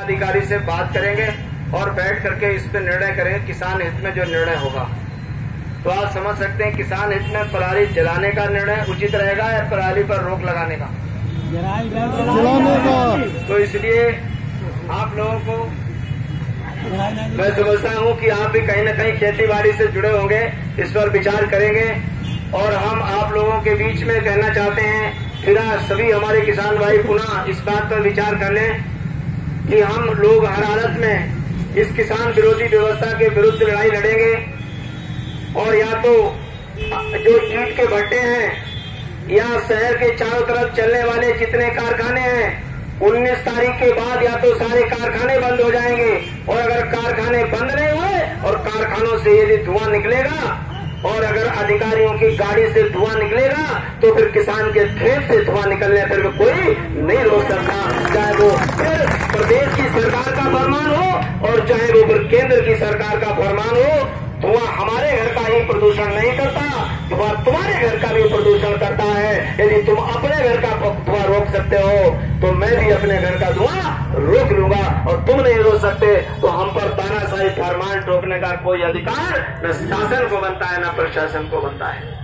अधिकारी से बात करेंगे और बैठ करके इस पे निर्णय करेंगे किसान हित में जो निर्णय होगा। तो आप समझ सकते हैं किसान हित में पराली जलाने का निर्णय उचित रहेगा या पराली पर रोक लगाने का? चलाने का। तो इसलिए आप लोगों को मैं समझता हूँ कि आप भी कहीं न कहीं खेती बाड़ी से जुड़े होंगे इस पर विचार करेंगे और हम आप लोगों के बीच में कहना चाहते हैं फिर सभी हमारे किसान भाई पुनः इस बात पर विचार कर लें कि हम लोग हर हालत में इस किसान विरोधी व्यवस्था के विरुद्ध लड़ाई लड़ेंगे। और या तो जो ईट के भट्टे हैं, या शहर के चारों तरफ़ चलने वाले जितने कारखाने हैं 19 तारीख के बाद या तो सारे कारखाने बंद हो जाएँगे। और अगर कारखाने बंद नहीं हुए और कारखानों से यदि धुआँ निकलेगा और अगर अधिकारियों की गाड़ी से धुआँ निकलेगा तो फिर किसान के खेत से धुआँ निकलने पर कोई नहीं रोक सकता। सरकार का फरमान हो और चाहे वो केंद्र की सरकार का फरमान हो धुआँ हमारे घर का ही प्रदूषण नहीं करता धुआँ तुम्हारे घर का भी प्रदूषण करता है। यदि तुम अपने घर का धुआँ रोक सकते हो तो मैं भी अपने घर का धुआँ रोक लूँगा। और तुम नहीं रोक सकते तो हम पर तानाशाही फरमान टोकने का कोई अधिकार न शासन को बनता है, न प्रशासन को बनता है।